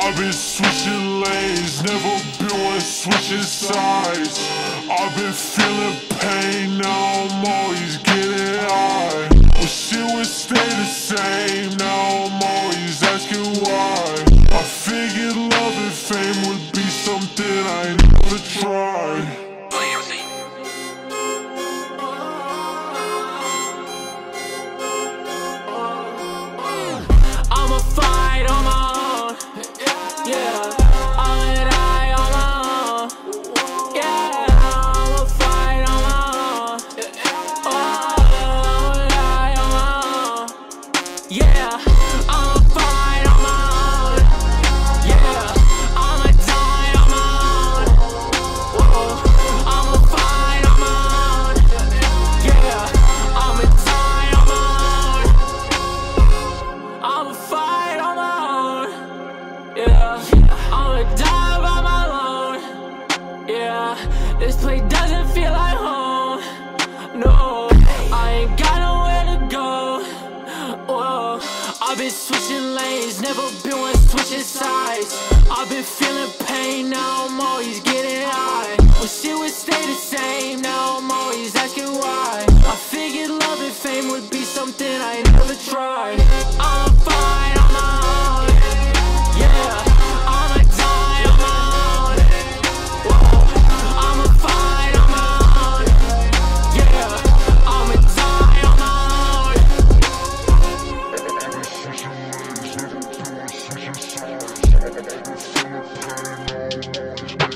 I've been switching lanes, never been one switching sides. I've been feeling pain, now I'm always getting high. Well, shit would stay the same, now I'm always asking why. I figured love and fame would be something I never tried. Yeah, I'ma fight on my own. Yeah, I'ma die on my own. Whoa, I'ma fight on my own. Yeah, I'ma die on my own. I'ma fight on my own. Yeah, I'ma die by my own. Yeah, this place doesn't I've been switching lanes, never been one switching sides. I've been feeling pain, now I'm always getting high. When shit would stay the same, now I'm always asking why. I figured I'm so afraid no more.